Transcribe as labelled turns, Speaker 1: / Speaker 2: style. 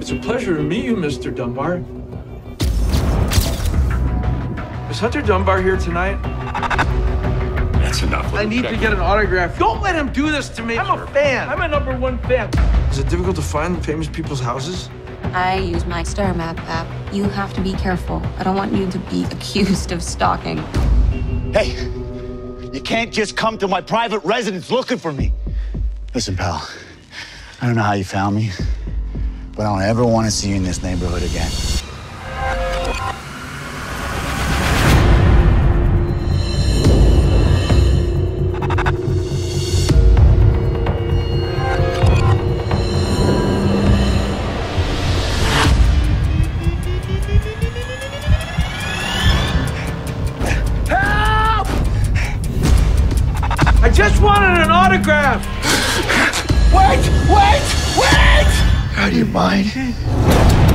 Speaker 1: It's a pleasure to meet you, Mr. Dunbar. Is Hunter Dunbar here tonight?
Speaker 2: That's enough.
Speaker 1: I need to get an autograph. Don't let him do this to me. I'm a fan. I'm a number one fan. Is it difficult to find famous people's houses?
Speaker 3: I use my Star Map app. You have to be careful. I don't want you to be accused of stalking.
Speaker 4: Hey, you can't just come to my private residence looking for me. Listen, pal, I don't know how you found me, but I don't ever want to see you in this neighborhood again.
Speaker 1: Wanted an autograph.
Speaker 4: Wait, wait, wait! Out of your mind.